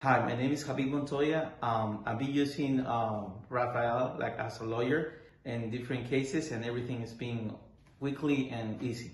Hi, my name is Javi Montoya. Um, I've been using um, Rafael like as a lawyer in different cases, and everything is being quickly and easy.